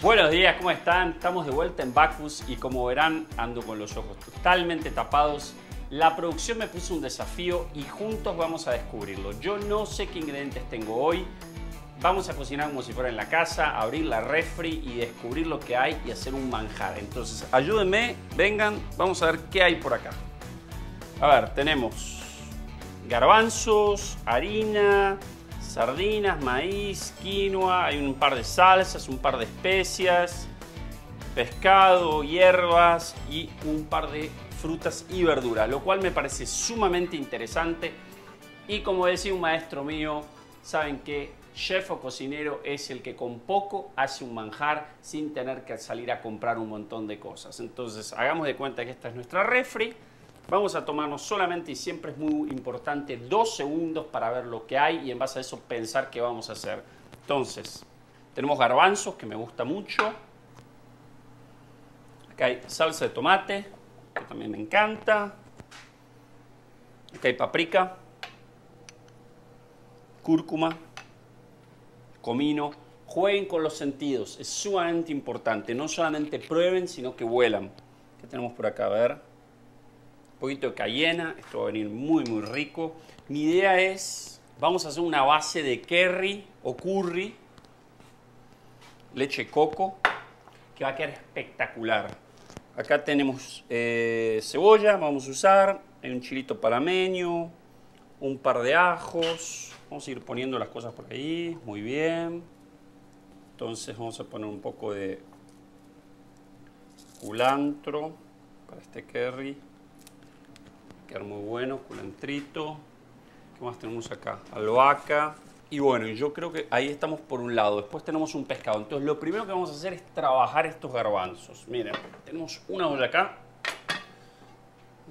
Buenos días, ¿cómo están? Estamos de vuelta en Bacchus y como verán ando con los ojos totalmente tapados. La producción me puso un desafío y juntos vamos a descubrirlo. Yo no sé qué ingredientes tengo hoy. Vamos a cocinar como si fuera en la casa, abrir la refri y descubrir lo que hay y hacer un manjar. Entonces ayúdenme, vengan, vamos a ver qué hay por acá. A ver, tenemos garbanzos, harina, sardinas, maíz, quinoa, hay un par de salsas, un par de especias, pescado, hierbas y un par de frutas y verduras, lo cual me parece sumamente interesante. Y como decía un maestro mío, saben que chef o cocinero es el que con poco hace un manjar sin tener que salir a comprar un montón de cosas. Entonces, hagamos de cuenta que esta es nuestra refri. Vamos a tomarnos solamente, y siempre es muy importante, dos segundos para ver lo que hay y en base a eso pensar qué vamos a hacer. Entonces, tenemos garbanzos, que me gusta mucho. Acá hay salsa de tomate, que también me encanta. Acá hay paprika, cúrcuma, comino. Jueguen con los sentidos, es sumamente importante. No solamente prueben, sino que vuelan. ¿Qué tenemos por acá? A ver poquito de cayena, esto va a venir muy muy rico. Mi idea es, vamos a hacer una base de curry o curry, leche coco, que va a quedar espectacular. Acá tenemos eh, cebolla, vamos a usar, hay un chilito palameño, un par de ajos, vamos a ir poniendo las cosas por ahí, muy bien. Entonces vamos a poner un poco de culantro para este curry quedar muy bueno, culantrito. ¿Qué más tenemos acá? Albahaca. Y bueno, yo creo que ahí estamos por un lado. Después tenemos un pescado. Entonces lo primero que vamos a hacer es trabajar estos garbanzos. Miren, tenemos una olla acá.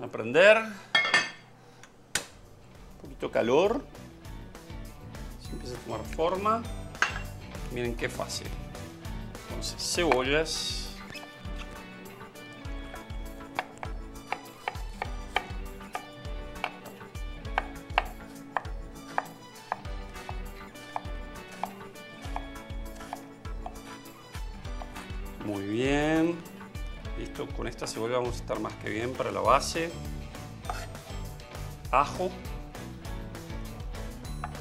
a prender. Un poquito de calor. Se empieza a tomar forma. Miren qué fácil. Entonces, cebollas. Muy bien. Listo, con esta cebolla vamos a estar más que bien para la base. Ajo.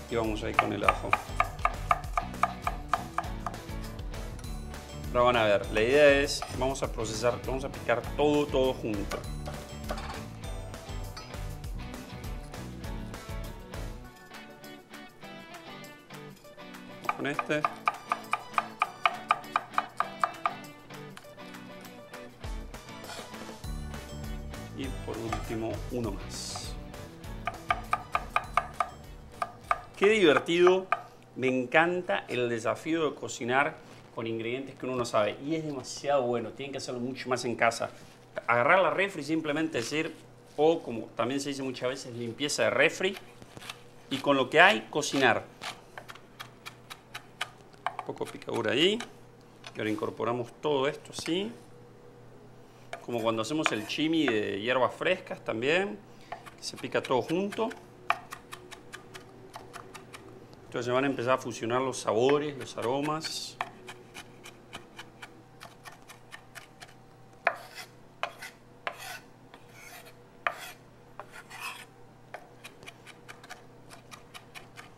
Y vamos ahí con el ajo. Ahora van a ver, la idea es, vamos a procesar, vamos a picar todo, todo junto. Con este uno más. Qué divertido, me encanta el desafío de cocinar con ingredientes que uno no sabe y es demasiado bueno, tienen que hacerlo mucho más en casa. Agarrar la refri simplemente decir, o como también se dice muchas veces, limpieza de refri y con lo que hay cocinar. Un poco de picadura ahí y ahora incorporamos todo esto así como cuando hacemos el chimi de hierbas frescas también, se pica todo junto. Entonces van a empezar a fusionar los sabores, los aromas.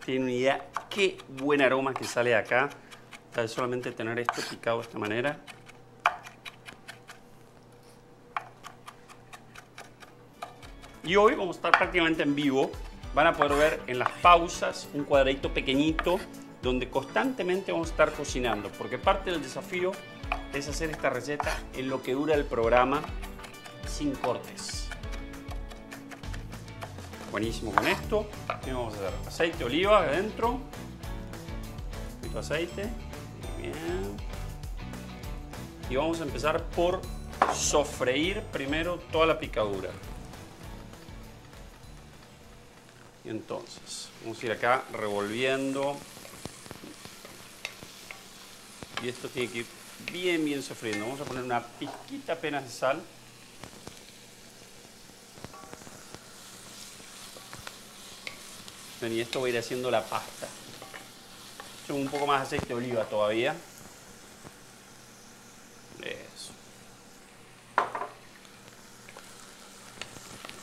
Tienen una idea qué buen aroma que sale de acá. De solamente tener esto picado de esta manera. Y hoy vamos a estar prácticamente en vivo. Van a poder ver en las pausas un cuadradito pequeñito donde constantemente vamos a estar cocinando. Porque parte del desafío es hacer esta receta en lo que dura el programa sin cortes. Buenísimo con esto. ¿Qué vamos a hacer? Aceite de oliva adentro. Un poquito de aceite. Bien. Y vamos a empezar por sofreír primero toda la picadura. Entonces, vamos a ir acá revolviendo. Y esto tiene que ir bien, bien sofriendo. Vamos a poner una pizquita apenas de sal. Bien, y esto va a ir haciendo la pasta. Echo un poco más de aceite de oliva todavía. Eso.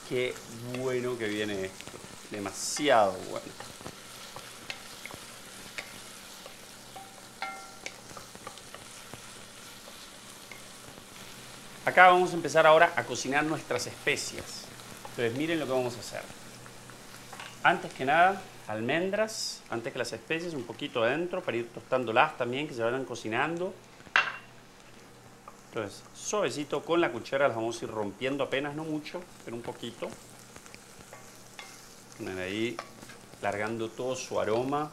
Qué bueno que viene esto. Demasiado bueno. Acá vamos a empezar ahora a cocinar nuestras especias. Entonces miren lo que vamos a hacer. Antes que nada, almendras, antes que las especies, un poquito adentro para ir tostándolas también, que se vayan cocinando. Entonces, suavecito con la cuchara las vamos a ir rompiendo apenas, no mucho, pero un poquito. Ponen ahí, largando todo su aroma.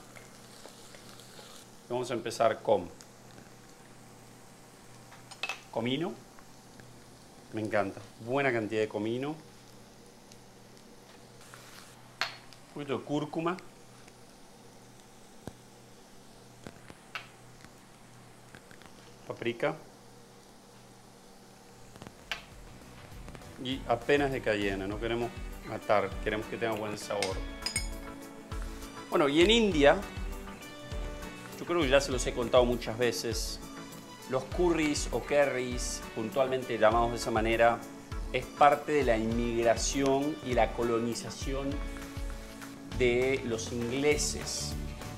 Vamos a empezar con comino. Me encanta. Buena cantidad de comino. Un poquito de cúrcuma. Paprika. Y apenas de cayena, no queremos queremos que tenga buen sabor. Bueno, y en India, yo creo que ya se los he contado muchas veces, los curries o curries, puntualmente llamados de esa manera, es parte de la inmigración y la colonización de los ingleses.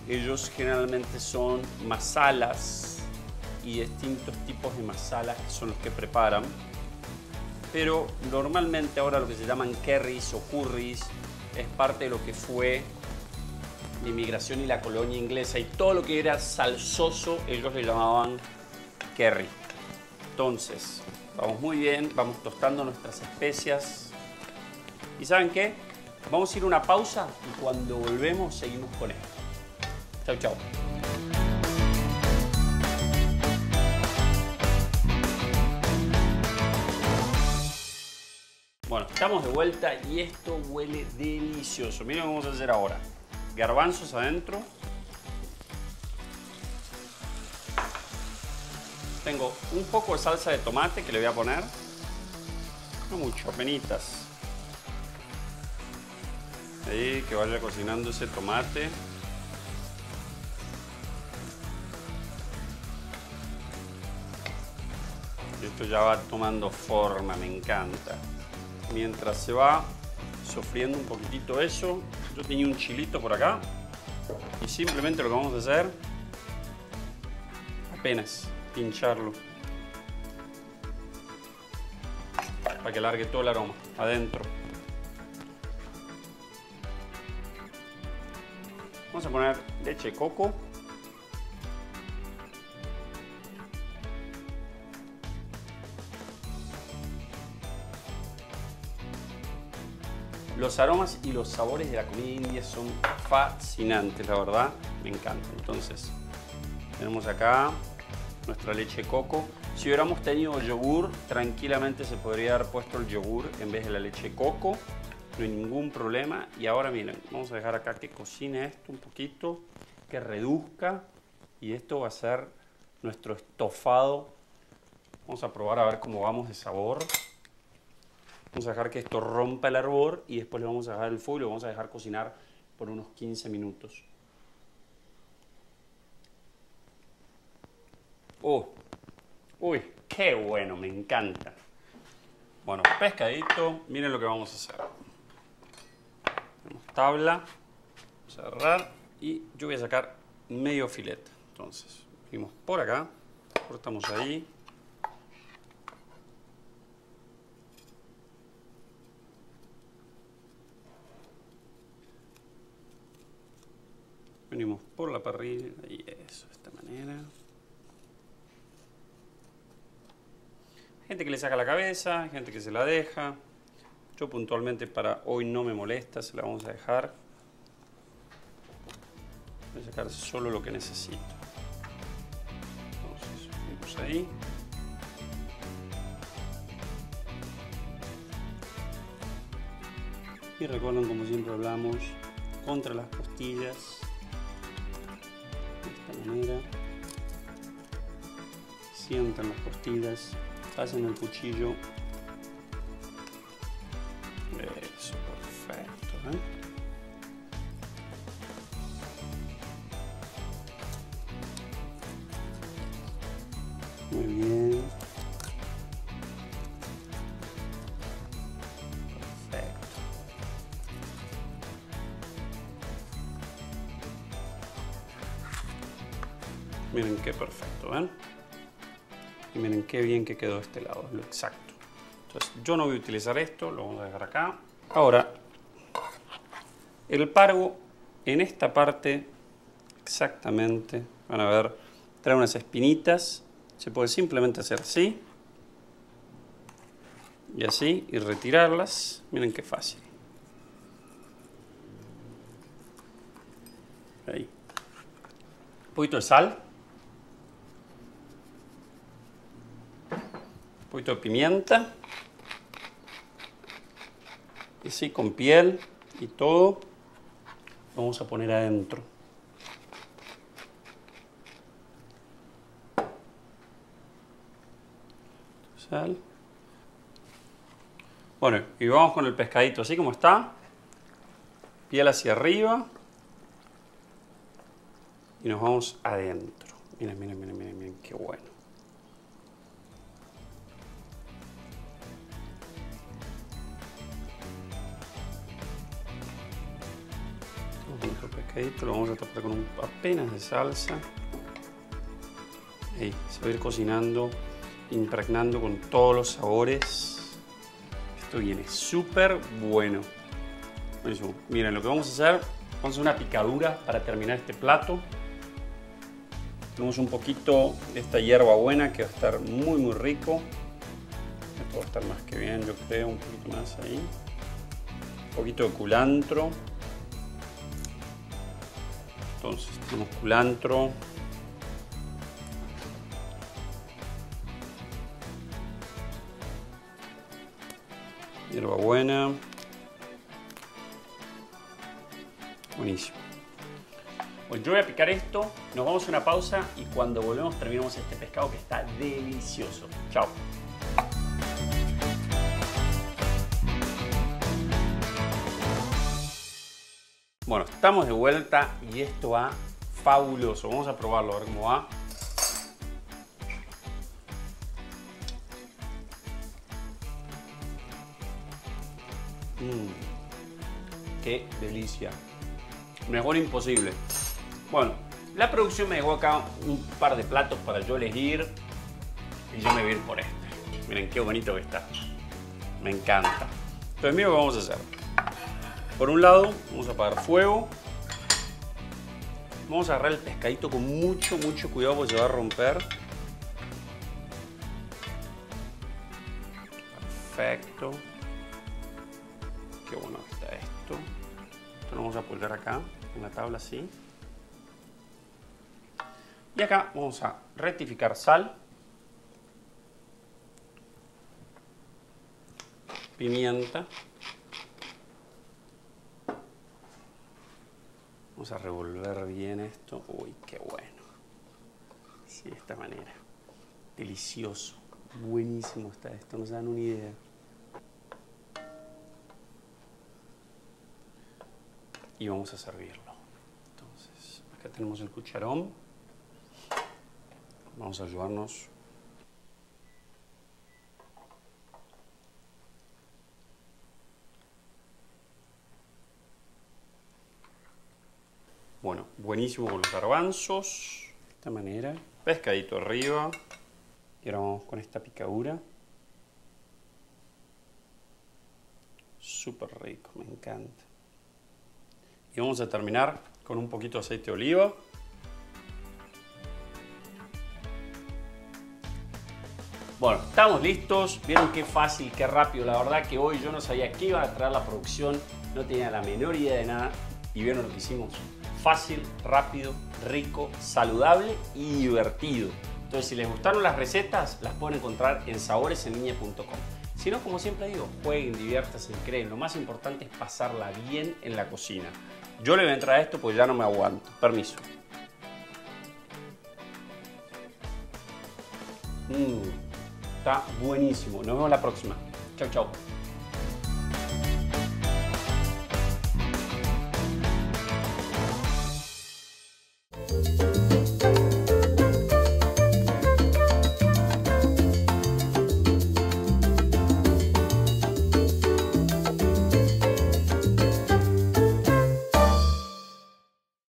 Ellos generalmente son masalas y distintos tipos de masalas que son los que preparan. Pero normalmente ahora lo que se llaman curries o curries es parte de lo que fue la inmigración y la colonia inglesa. Y todo lo que era salsoso ellos le llamaban curry. Entonces, vamos muy bien, vamos tostando nuestras especias. ¿Y saben qué? Vamos a ir a una pausa y cuando volvemos seguimos con esto. Chau, chau. Estamos de vuelta y esto huele delicioso. Miren lo vamos a hacer ahora. Garbanzos adentro, Tengo un poco de salsa de tomate que le voy a poner. No mucho, penitas. Ahí, que vaya cocinando ese tomate. Esto ya va tomando forma, me encanta. Mientras se va sofriendo un poquitito eso, yo tenía un chilito por acá y simplemente lo que vamos a hacer apenas pincharlo para que largue todo el aroma adentro. Vamos a poner leche de coco. Los aromas y los sabores de la comida india son fascinantes, la verdad, me encanta. Entonces, tenemos acá nuestra leche coco. Si hubiéramos tenido yogur, tranquilamente se podría haber puesto el yogur en vez de la leche coco. No hay ningún problema. Y ahora miren, vamos a dejar acá que cocine esto un poquito, que reduzca. Y esto va a ser nuestro estofado. Vamos a probar a ver cómo vamos de sabor. Vamos a dejar que esto rompa el hervor y después le vamos a dejar el fuego y lo vamos a dejar cocinar por unos 15 minutos. Uh, uy, qué bueno, me encanta. Bueno, pescadito, miren lo que vamos a hacer. Tenemos tabla, cerrar y yo voy a sacar medio filete. Entonces, venimos por acá, cortamos ahí. Venimos por la parrilla y eso, de esta manera. Gente que le saca la cabeza, gente que se la deja. Yo puntualmente para hoy no me molesta, se la vamos a dejar. Voy a sacar solo lo que necesito. Entonces, ahí. Y recuerden, como siempre hablamos, contra las costillas. Manera. Sientan las costillas pasen el cuchillo. Eso, perfecto. ¿eh? Y miren qué bien que quedó este lado, lo exacto. Entonces yo no voy a utilizar esto, lo vamos a dejar acá. Ahora, el pargo en esta parte exactamente, van a ver, trae unas espinitas. Se puede simplemente hacer así. Y así, y retirarlas. Miren qué fácil. Ahí. Un poquito de sal. Poquito de pimienta. Y así con piel y todo. vamos a poner adentro. Sal. Bueno, y vamos con el pescadito así como está. Piel hacia arriba y nos vamos adentro. Miren, miren, miren, miren, miren, qué bueno. Nuestro pescadito lo vamos a tapar con apenas de salsa. Ahí, se va a ir cocinando, impregnando con todos los sabores. Esto viene súper bueno. Miren, lo que vamos a hacer, vamos a hacer una picadura para terminar este plato. Tenemos un poquito de esta hierba buena que va a estar muy muy rico. Esto va a estar más que bien, yo creo, un poquito más ahí. Un poquito de culantro. Entonces tenemos culantro. Hierba buena. Buenísimo. Pues yo voy a picar esto, nos vamos a una pausa y cuando volvemos terminamos este pescado que está delicioso. Chao. Bueno, estamos de vuelta y esto va fabuloso. Vamos a probarlo, a ver cómo va. Mmm, qué delicia. Mejor imposible. Bueno, la producción me dejó acá un par de platos para yo elegir y yo me voy a ir por este. Miren qué bonito que está. Me encanta. Entonces, mira lo que vamos a hacer. Por un lado, vamos a apagar fuego. Vamos a agarrar el pescadito con mucho, mucho cuidado porque se va a romper. Perfecto. Qué bueno está esto. Esto lo vamos a pulgar acá, en la tabla así. Y acá vamos a rectificar sal, pimienta, vamos a revolver bien esto, uy qué bueno, así de esta manera, delicioso, buenísimo está esto, no se dan una idea. Y vamos a servirlo. Entonces, acá tenemos el cucharón. Vamos a ayudarnos. Bueno, buenísimo con los garbanzos. De esta manera. Pescadito arriba. Y ahora vamos con esta picadura. Súper rico, me encanta. Y vamos a terminar con un poquito de aceite de oliva. Bueno, estamos listos. Vieron qué fácil, qué rápido. La verdad que hoy yo no sabía qué iba a traer la producción. No tenía la menor idea de nada. Y vieron lo que hicimos. Fácil, rápido, rico, saludable y divertido. Entonces, si les gustaron las recetas, las pueden encontrar en saboresenlinea.com. Si no, como siempre digo, jueguen, diviértanse, creen. Lo más importante es pasarla bien en la cocina. Yo le voy a entrar a esto porque ya no me aguanto. Permiso. Mmm. Está buenísimo. Nos vemos la próxima. Chao, chao.